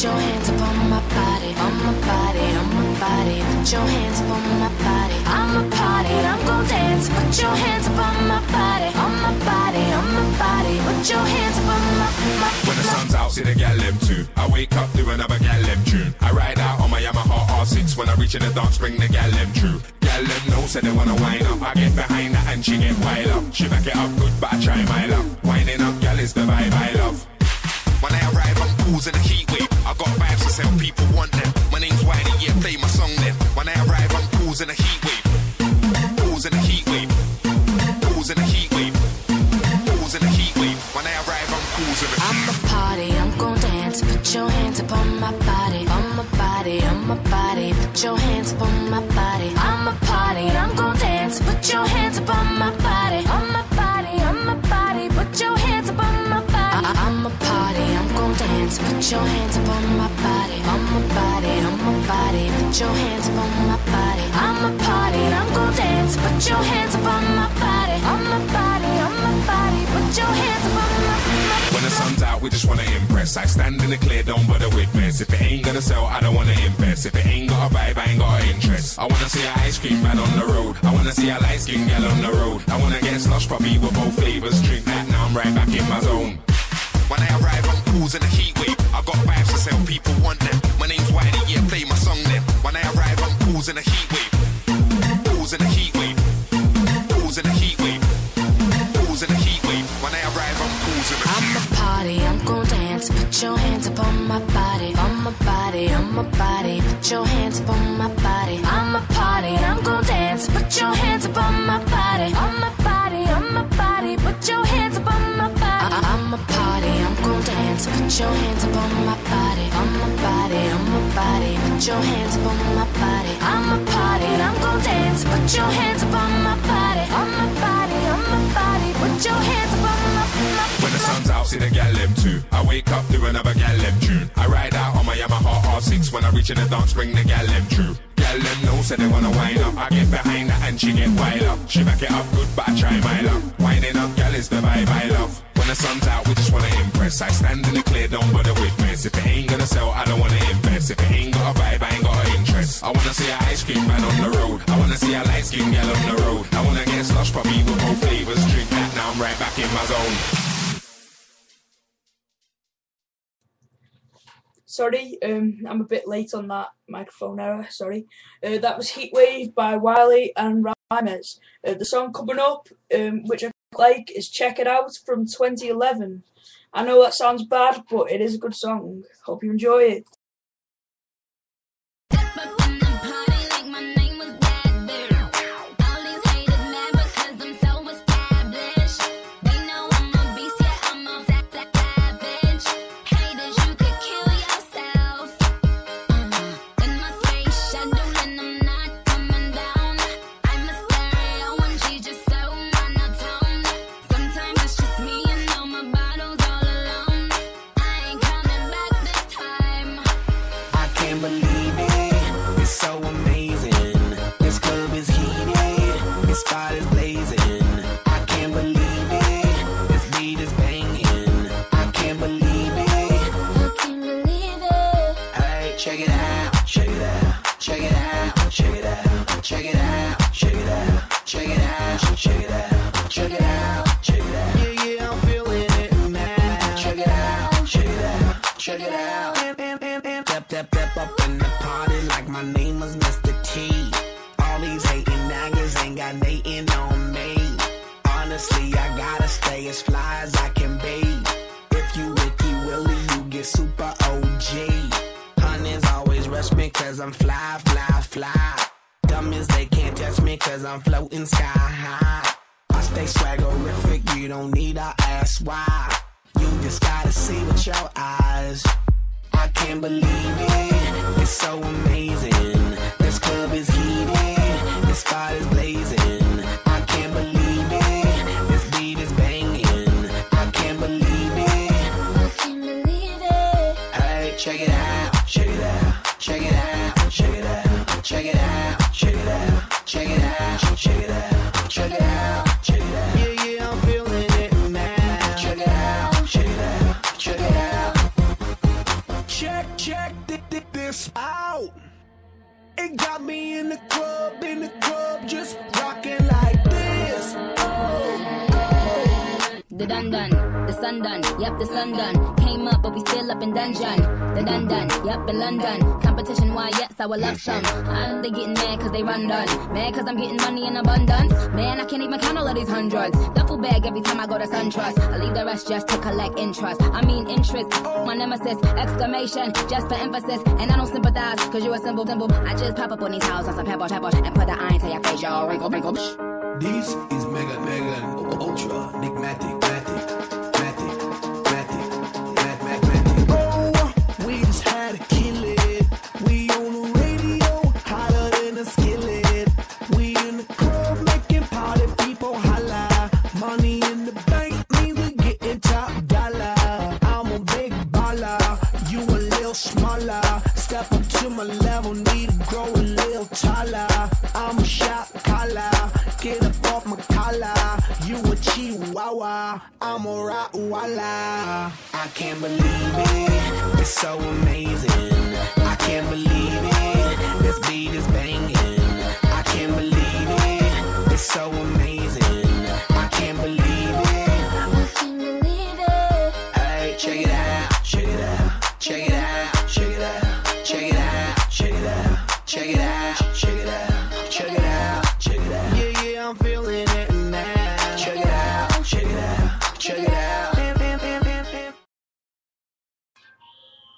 Put your hands up on my body, on my body, on my body. Put your hands up on my body. I'm a party, I'm gon' dance. Put your hands up on my body, on my body, on my body. Put your hands up on my, my When the sun's out, see the gal them too. I wake up to another gal them tune. I ride out on my Yamaha R6 when I reach in the dance, bring the gal them true. Gal them know, say they wanna wind up. I get behind her and she get wild up. She back it up good, but I try my luck. Winding up, gal is the vibe I love. Put your hands up on my body. I'm a party, I'm gon' dance. Put your hands up on my body, on my body, on my body. Put your hands up on my body. I- I'm a party, I'm gon' dance. Put your hands up on my body, on my body, on my body. Put your hands up on my body. I'm a party, I'm gon' dance. Put your hands out, we just wanna impress. I stand in the clear, don't bother with mess. If it ain't gonna sell, I don't wanna invest. If it ain't got a vibe, I ain't got interest. I wanna see a ice cream man on the road. I wanna see a light skin gal on the road. I wanna get slush puppy with both flavors. Drink that, now I'm right back in my zone. When I arrive, I'm pools in the heat wave. I got vibes to sell, people want them. My name's Wiley, yeah, play my song then. When I arrive, I'm pools in the heat wave. Put your hands up on my body. I'm a party, I'm gon' dance. Put your hands up on my body, on my body, on my body. Put your hands up on my body. I- I'm a party, I'm gon' dance. Put your hands up on my body, on my body, on my body. Put your hands up on my body. I'm a party, I'm gon' dance. Put your hands R6 when I reach in the dance, bring the gal them true. Gal them know, say they wanna wind up. I get behind her and she get wild up. She back it up good, but I try my luck. Winding up, gal is the vibe I love. When the sun's out, we just wanna impress. I stand in the clear, don't bother with mess. If it ain't gonna sell, I don't wanna invest. If it ain't got a vibe, I ain't got an interest. I wanna see a ice cream man on the road. I wanna see a light skin gal on the road. I wanna get slush puppy with both flavors. Drink that, now I'm right back in my zone. Sorry, um, I'm a bit late on that microphone error. Sorry. Uh, that was Heatwave by Wiley and Rhymes. Uh, the song coming up, um, which I like, is Check It Out from 2011. I know that sounds bad, but it is a good song. Hope you enjoy it. Check it out. Step, step, step up in the party like my name was Mr. T. All these hating niggas ain't got nothing on me. Honestly, I gotta stay as fly as I can be. If you Ricky Willie, you get super OG. Honeys always rush me cause I'm fly, fly, fly. Dumb as they can't touch me cause I'm floating sky high. I stay swaggerific, you don't need to ask why. You just gotta see with your eyes. I can't believe it. It's so amazing. This club is heated. This spot is blazing. I can't believe it. This beat is banging. I can't believe it. I can't believe it. Hey, check it out. Check it out. Check it out. Check it out. Check it out. Check it out. Check it out. Check it out. It got me in the club, in the club, just rocking like this. Oh, oh. The dun dun, the sun done, yep, the sun done. Came up, but we still up in dungeon. The dun dun, yep, in London. Competition, why, yes, I would love some. Uh, they getting mad cause they run done. Mad cause I'm getting money in abundance. Man, I can't even count all of these hundreds. Duffel bag every time I go to SunTrust. I leave the rest just to collect interest. I mean, interest, my nemesis, exclamation, just for emphasis. And I don't sympathize cause you a simple, simple. I just pop up on these houses, some pebble, pebble, and put the iron to your face, y'all. Wrinkle, wrinkle, psh. This is Mega Mega Ultra Enigmatic Step up to my level, need to grow a little taller. I'm a shot caller, get up off my collar. You a chihuahua, I'm a Rottweiler. I can't believe it, it's so amazing. I can't believe it, this beat is banging. I can't believe it, it's so amazing. I can't believe it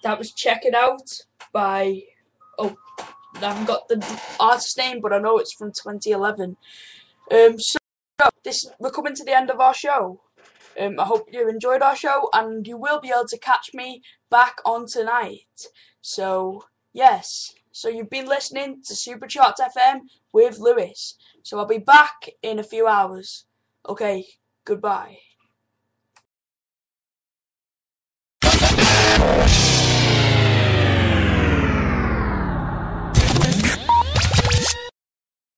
That was Check It Out by. Oh, I haven't got the artist name, but I know it's from 2011. Um, so, this we're coming to the end of our show. Um, I hope you enjoyed our show, and you will be able to catch me back on tonight. So, yes. So, you've been listening to Supercharts FM with Lewis. So, I'll be back in a few hours. Okay, goodbye.